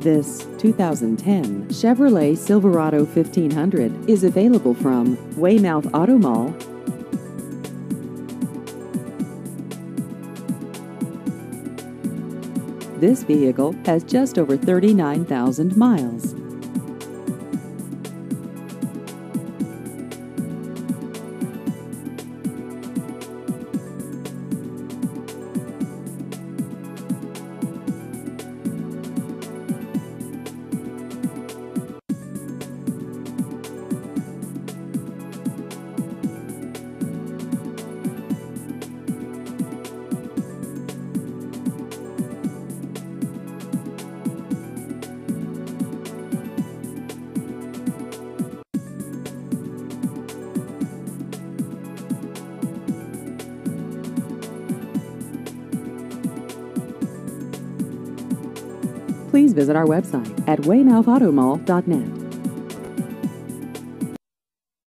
This 2010 Chevrolet Silverado 1500 is available from Weymouth Auto Mall. This vehicle has just over 39,000 miles. Please visit our website at weymouthautomall.net.